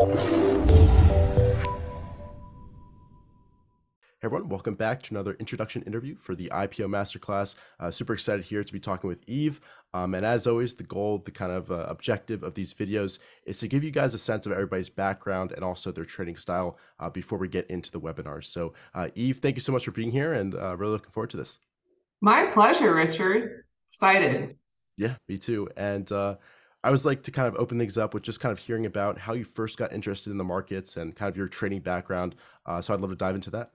Hey everyone, welcome back to another introduction interview for the IPO Masterclass. Uh, super excited here to be talking with Eve. Um, and as always, the goal, the kind of uh, objective of these videos is to give you guys a sense of everybody's background and also their trading style uh, before we get into the webinars. So, uh, Eve, thank you so much for being here and uh, really looking forward to this. My pleasure, Richard. Excited. Yeah, me too. And uh, I was like to kind of open things up with just kind of hearing about how you first got interested in the markets and kind of your trading background. so I'd love to dive into that.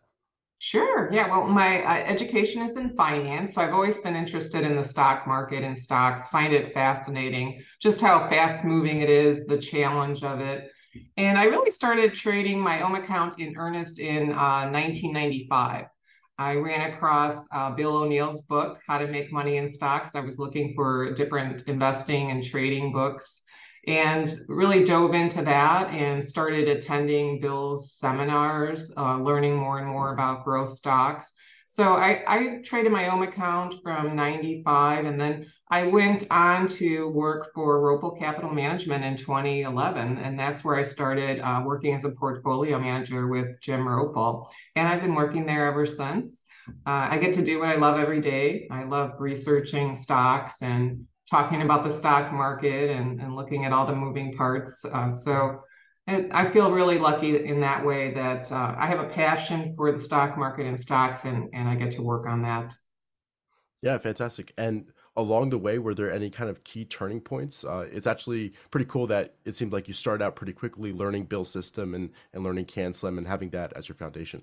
Sure. Yeah. Well, my uh, education is in finance. So I've always been interested in the stock market and stocks, find it fascinating, just how fast moving it is, the challenge of it. And I really started trading my own account in earnest in uh, 1995. I ran across uh, Bill O'Neill's book, How to Make Money in Stocks. I was looking for different investing and trading books and really dove into that and started attending Bill's seminars, uh, learning more and more about growth stocks. So I, I traded my own account from 95 and then I went on to work for Roppel Capital Management in 2011. And that's where I started uh, working as a portfolio manager with Jim Roppel. And I've been working there ever since. Uh, I get to do what I love every day. I love researching stocks and talking about the stock market and, and looking at all the moving parts. Uh, so I feel really lucky in that way that uh, I have a passion for the stock market and stocks, and, and I get to work on that. Yeah, fantastic. And along the way, were there any kind of key turning points? Uh, it's actually pretty cool that it seemed like you started out pretty quickly learning Bill's system and, and learning CanSlim and having that as your foundation.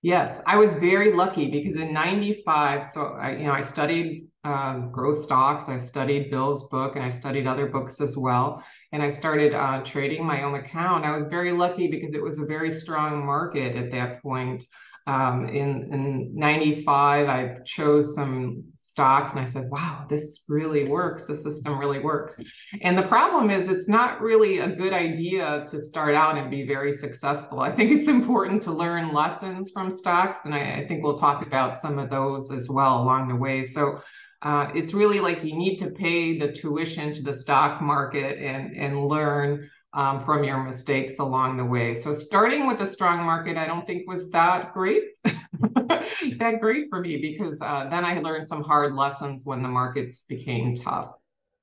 Yes, I was very lucky because in 95, so I, you know, I studied um, growth stocks, I studied Bill's book, and I studied other books as well. And I started uh, trading my own account. I was very lucky because it was a very strong market at that point. Um, in, in 95, I chose some stocks and I said, wow, this really works. The system really works. And the problem is, it's not really a good idea to start out and be very successful. I think it's important to learn lessons from stocks. And I, I think we'll talk about some of those as well along the way. So uh, it's really like you need to pay the tuition to the stock market and, and learn um, from your mistakes along the way. So starting with a strong market, I don't think was that great, that great for me because uh, then I learned some hard lessons when the markets became tough.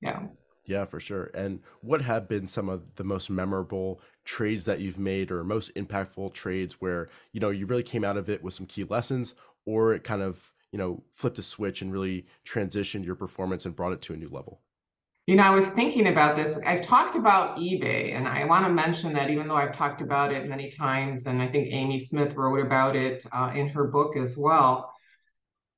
Yeah. Yeah, for sure. And what have been some of the most memorable trades that you've made or most impactful trades where, you know, you really came out of it with some key lessons or it kind of, you know, flipped a switch and really transitioned your performance and brought it to a new level? You know, I was thinking about this. I've talked about eBay, and I want to mention that even though I've talked about it many times, and I think Amy Smith wrote about it uh, in her book as well.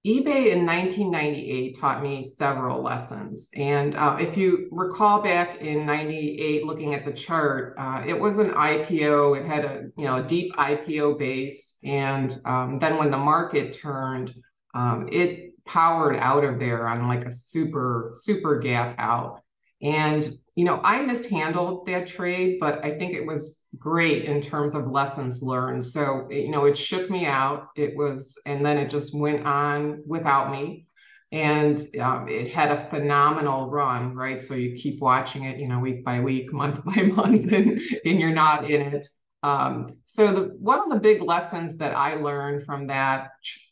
eBay in 1998 taught me several lessons. And uh, if you recall back in 98, looking at the chart, uh, it was an IPO. It had a you know a deep IPO base. And um, then when the market turned, um, it powered out of there on like a super, super gap out. And, you know, I mishandled that trade, but I think it was great in terms of lessons learned. So, you know, it shook me out. It was, and then it just went on without me. And um, it had a phenomenal run, right? So you keep watching it, you know, week by week, month by month, and, and you're not in it. Um, so the, one of the big lessons that I learned from that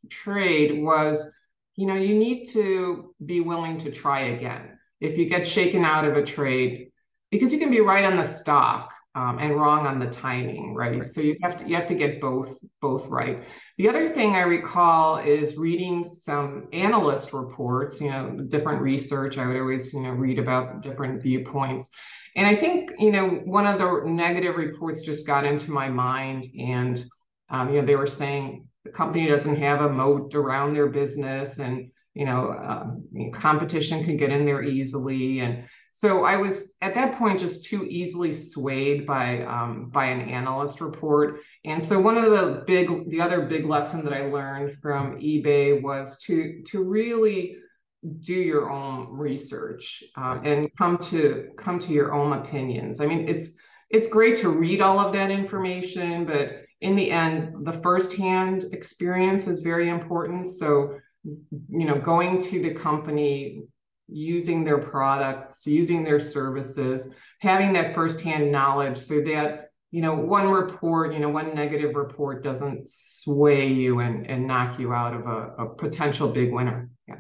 trade was you know, you need to be willing to try again. If you get shaken out of a trade, because you can be right on the stock um, and wrong on the timing, right? right? So you have to you have to get both both right. The other thing I recall is reading some analyst reports, you know, different research. I would always, you know, read about different viewpoints. And I think, you know, one of the negative reports just got into my mind. And, um, you know, they were saying the company doesn't have a moat around their business and you know um, competition can get in there easily. And so i was at that point just too easily swayed by um, by an analyst report. And so one of the big the other big lesson that i learned from ebay was to to really do your own research uh, and come to come to your own opinions. I mean it's it's great to read all of that information but in the end, the firsthand experience is very important. So, you know, going to the company, using their products, using their services, having that firsthand knowledge so that you know, one report, you know, one negative report doesn't sway you and, and knock you out of a, a potential big winner. Yeah.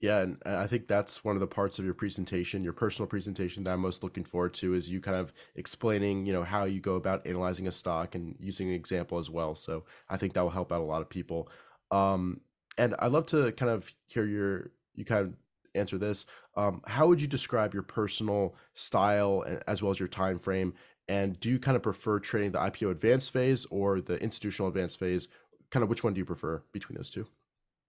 Yeah, and I think that's one of the parts of your presentation, your personal presentation that I'm most looking forward to is you kind of explaining, you know, how you go about analyzing a stock and using an example as well. So I think that will help out a lot of people. Um, and I'd love to kind of hear your you kind of answer this. Um, how would you describe your personal style as well as your time frame? And do you kind of prefer trading the IPO advanced phase or the institutional advanced phase? Kind of which one do you prefer between those two?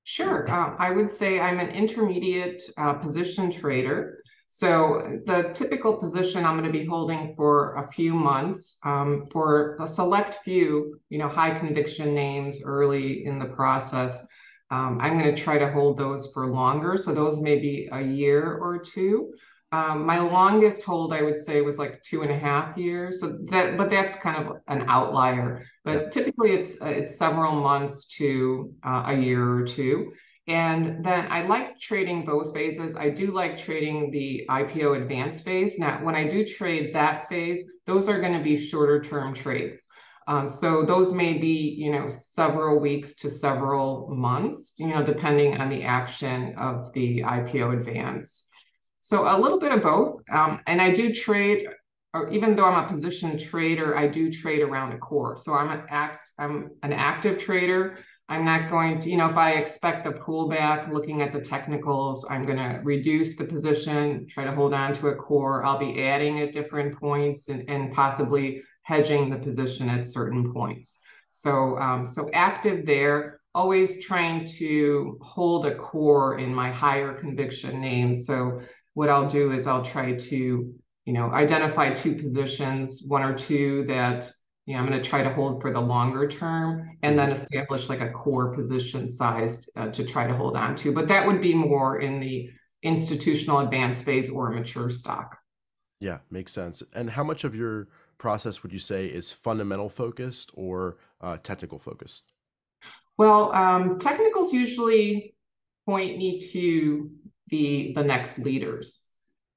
Sure. Uh, I would say I'm an intermediate uh, position trader. So the typical position I'm going to be holding for a few months um, for a select few, you know, high conviction names early in the process. Um, I'm going to try to hold those for longer. So those may be a year or two. Um, my longest hold, I would say, was like two and a half years. So that, but that's kind of an outlier. But typically, it's uh, it's several months to uh, a year or two. And then I like trading both phases. I do like trading the IPO advanced phase. Now, when I do trade that phase, those are going to be shorter term trades. Um, so those may be, you know, several weeks to several months, you know, depending on the action of the IPO advance. So a little bit of both. Um, and I do trade, or even though I'm a position trader, I do trade around a core. So I'm an act, I'm an active trader. I'm not going to, you know, if I expect a pullback, looking at the technicals, I'm going to reduce the position, try to hold on to a core. I'll be adding at different points and, and possibly hedging the position at certain points. So, um, so active there, always trying to hold a core in my higher conviction names. So what I'll do is I'll try to, you know, identify two positions, one or two that, you know, I'm going to try to hold for the longer term and then establish like a core position sized uh, to try to hold on to. But that would be more in the institutional advanced phase or a mature stock. Yeah, makes sense. And how much of your process would you say is fundamental focused or uh, technical focused? Well, um, technicals usually point me to the the next leaders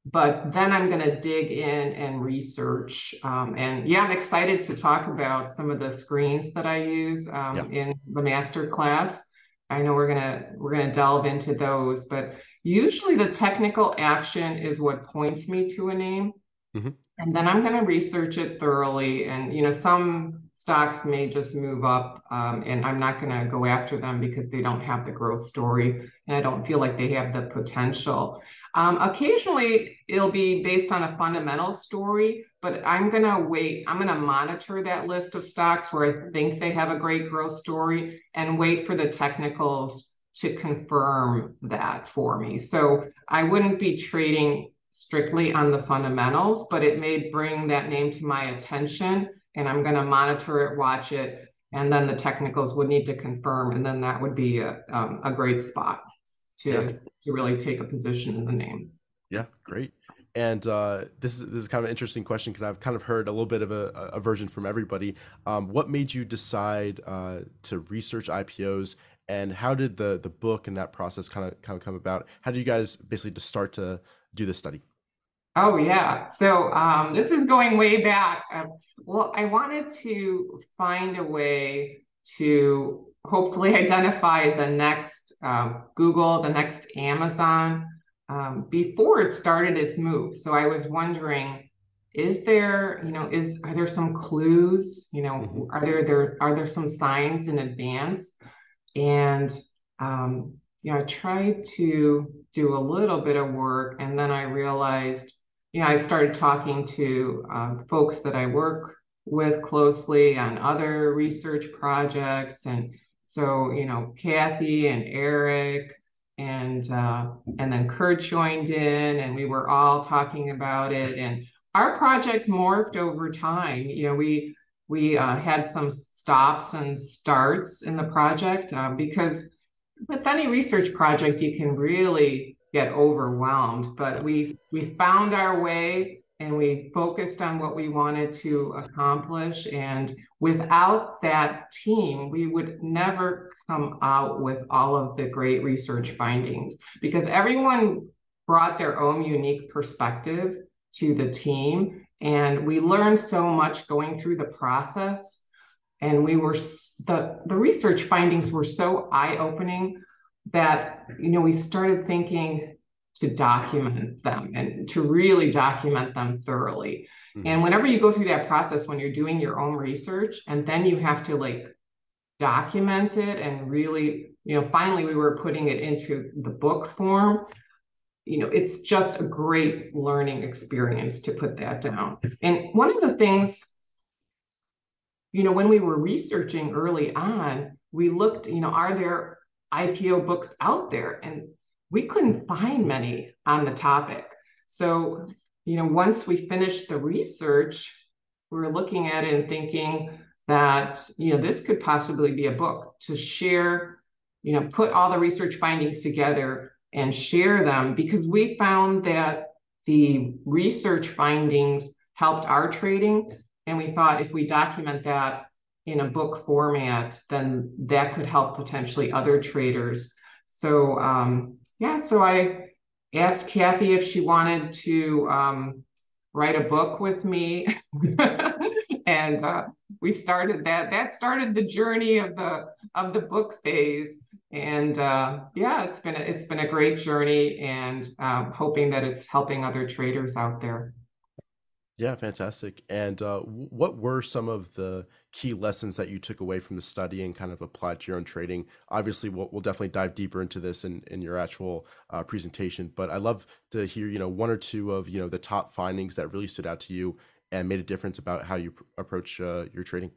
but then i'm going to dig in and research um, and yeah i'm excited to talk about some of the screens that i use um, yeah. in the master class i know we're going to we're going to delve into those but usually the technical action is what points me to a name mm-hmm. and then i'm going to research it thoroughly and you know some stocks may just move up um, and i'm not going to go after them because they don't have the growth story and i don't feel like they have the potential um, occasionally it'll be based on a fundamental story but i'm going to wait i'm going to monitor that list of stocks where i think they have a great growth story and wait for the technicals to confirm that for me so i wouldn't be trading strictly on the fundamentals but it may bring that name to my attention and I'm going to monitor it, watch it, and then the technicals would need to confirm, and then that would be a, um, a great spot to yeah. To really take a position in the name. Yeah, great. And uh, this is this is kind of an interesting question because I've kind of heard a little bit of a, a version from everybody. Um, what made you decide uh, to research IPOs, and how did the the book and that process kind of kind of come about? How did you guys basically just start to do this study? Oh yeah. So um, this is going way back. Uh, well, I wanted to find a way to hopefully identify the next uh, Google, the next Amazon um, before it started its move. So I was wondering, is there, you know, is are there some clues? You know, mm-hmm. are there there are there some signs in advance? And um, you know, I tried to do a little bit of work, and then I realized you know, I started talking to um, folks that I work with closely on other research projects. And so, you know, Kathy and Eric and uh, and then Kurt joined in and we were all talking about it. And our project morphed over time. You know, we we uh, had some stops and starts in the project uh, because with any research project, you can really get overwhelmed. But we we found our way and we focused on what we wanted to accomplish. And without that team, we would never come out with all of the great research findings because everyone brought their own unique perspective to the team. And we learned so much going through the process. And we were, the, the research findings were so eye opening that, you know, we started thinking to document them and to really document them thoroughly. Mm-hmm. And whenever you go through that process, when you're doing your own research, and then you have to like document it and really, you know, finally we were putting it into the book form. You know, it's just a great learning experience to put that down. And one of the things, you know, when we were researching early on, we looked, you know, are there IPO books out there? And we couldn't find many on the topic. So, you know, once we finished the research, we were looking at it and thinking that, you know, this could possibly be a book to share, you know, put all the research findings together and share them because we found that the research findings helped our trading. And we thought if we document that in a book format, then that could help potentially other traders. So, um, yeah, so I asked Kathy if she wanted to um, write a book with me. and uh, we started that. That started the journey of the of the book phase. And uh, yeah, it's been a, it's been a great journey, and um, hoping that it's helping other traders out there. Yeah, fantastic. And uh, what were some of the key lessons that you took away from the study and kind of applied to your own trading? Obviously, we'll, we'll definitely dive deeper into this in, in your actual uh, presentation, but I'd love to hear, you know, one or two of, you know, the top findings that really stood out to you and made a difference about how you pr- approach uh, your trading.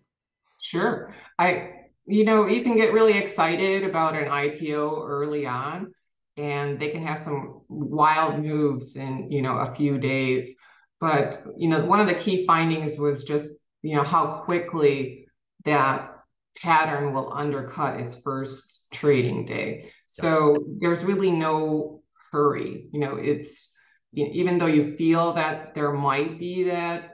Sure. I, you know, you can get really excited about an IPO early on and they can have some wild moves in, you know, a few days but you know, one of the key findings was just you know how quickly that pattern will undercut its first trading day. So there's really no hurry. You know, it's even though you feel that there might be that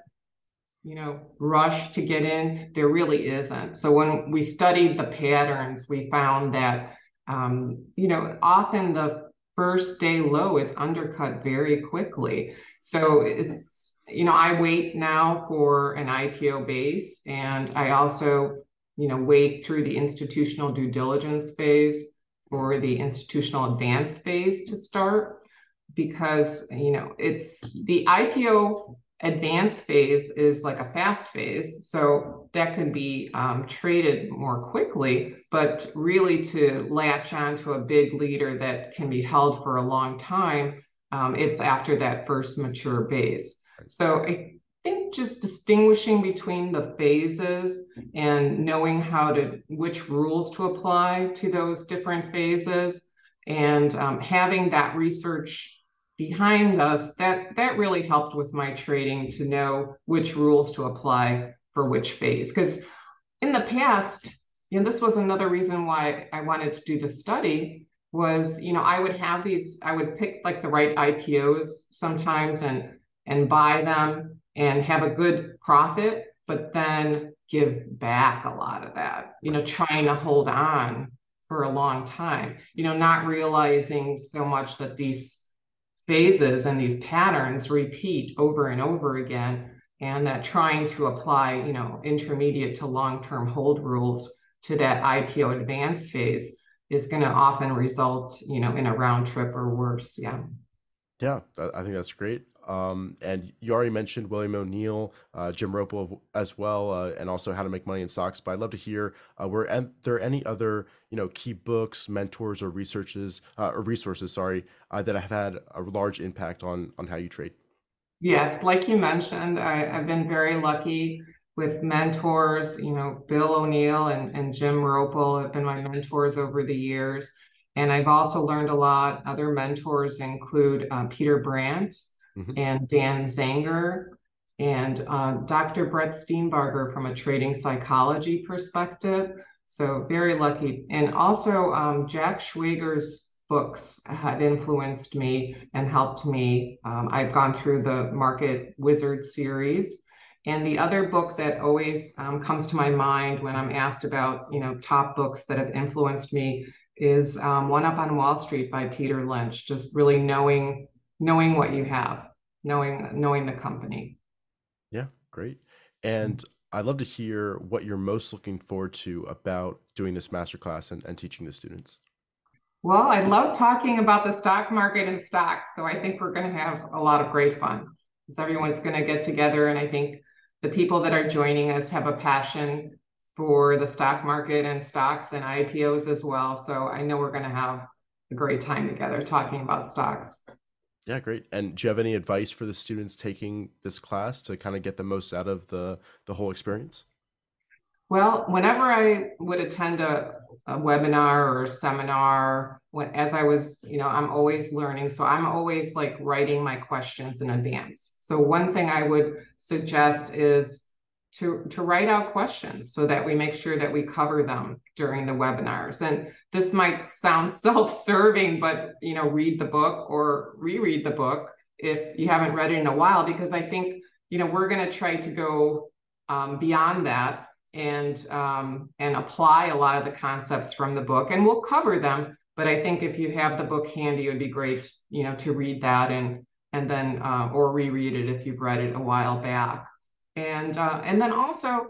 you know rush to get in there really isn't so when we studied the patterns we found that um, you know often the first day low is undercut very quickly so it's, you know, I wait now for an IPO base and I also, you know, wait through the institutional due diligence phase for the institutional advance phase to start because, you know, it's the IPO advance phase is like a fast phase. So that can be um, traded more quickly, but really to latch onto a big leader that can be held for a long time um, it's after that first mature base. So I think just distinguishing between the phases and knowing how to, which rules to apply to those different phases and um, having that research behind us, that, that really helped with my trading to know which rules to apply for which phase. Because in the past, you know, this was another reason why I wanted to do the study was you know i would have these i would pick like the right ipos sometimes and and buy them and have a good profit but then give back a lot of that you know trying to hold on for a long time you know not realizing so much that these phases and these patterns repeat over and over again and that trying to apply you know intermediate to long term hold rules to that ipo advance phase is going to often result, you know, in a round trip or worse. Yeah. Yeah, I think that's great. Um, and you already mentioned William O'Neill, uh, Jim Roppel as well, uh, and also How to Make Money in Stocks. But I'd love to hear uh, were there any other you know key books, mentors, or researches uh, or resources, sorry, uh, that have had a large impact on on how you trade. Yes, like you mentioned, I, I've been very lucky with mentors, you know, Bill O'Neill and, and Jim Roppel have been my mentors over the years. And I've also learned a lot. Other mentors include uh, Peter Brandt mm-hmm. and Dan Zanger and uh, Dr. Brett Steenbarger from a trading psychology perspective. So very lucky. And also um, Jack Schwager's books have influenced me and helped me. Um, I've gone through the Market Wizard series and the other book that always um, comes to my mind when I'm asked about, you know, top books that have influenced me is um, One Up on Wall Street by Peter Lynch. Just really knowing knowing what you have, knowing knowing the company. Yeah, great. And I'd love to hear what you're most looking forward to about doing this masterclass and, and teaching the students. Well, I love talking about the stock market and stocks. So I think we're going to have a lot of great fun because everyone's going to get together. And I think the people that are joining us have a passion for the stock market and stocks and IPOs as well. So I know we're going to have a great time together talking about stocks. Yeah, great. And do you have any advice for the students taking this class to kind of get the most out of the the whole experience? Well, whenever I would attend a, a webinar or a seminar, when, as I was, you know, I'm always learning. So I'm always like writing my questions in advance. So one thing I would suggest is to, to write out questions so that we make sure that we cover them during the webinars. And this might sound self-serving, but you know, read the book or reread the book if you haven't read it in a while, because I think, you know, we're going to try to go um, beyond that and um, and apply a lot of the concepts from the book, and we'll cover them. But I think if you have the book handy, it would be great, you know, to read that and and then uh, or reread it if you've read it a while back. And uh, and then also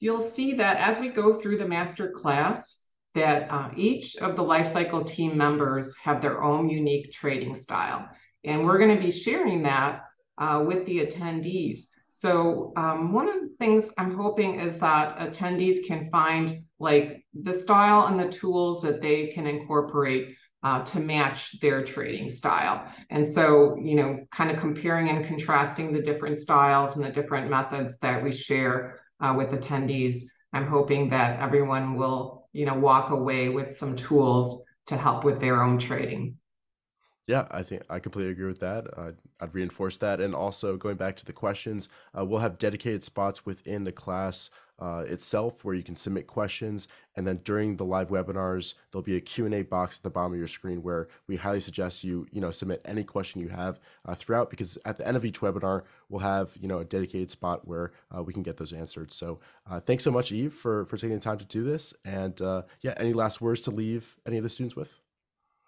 you'll see that as we go through the master class, that uh, each of the lifecycle team members have their own unique trading style, and we're going to be sharing that uh, with the attendees. So um, one of the things I'm hoping is that attendees can find like the style and the tools that they can incorporate uh, to match their trading style. And so, you know, kind of comparing and contrasting the different styles and the different methods that we share uh, with attendees, I'm hoping that everyone will, you know, walk away with some tools to help with their own trading. Yeah, I think I completely agree with that. Uh, I'd reinforce that. And also going back to the questions, uh, we'll have dedicated spots within the class uh, itself where you can submit questions. And then during the live webinars, there'll be a Q&A box at the bottom of your screen where we highly suggest you, you know, submit any question you have uh, throughout because at the end of each webinar, we'll have, you know, a dedicated spot where uh, we can get those answered. So uh, thanks so much, Eve, for, for taking the time to do this. And yeah, any last words to leave any of the students with?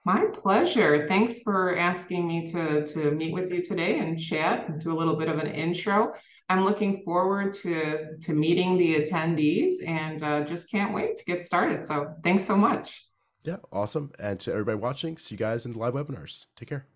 My pleasure. Thanks for asking me to, to meet with you today and chat and do a little bit of an intro. I'm looking forward to, to meeting the attendees and uh, just can't wait to get started. So thanks so much. Yeah, awesome. And to everybody watching, see you guys in the live webinars. Take care.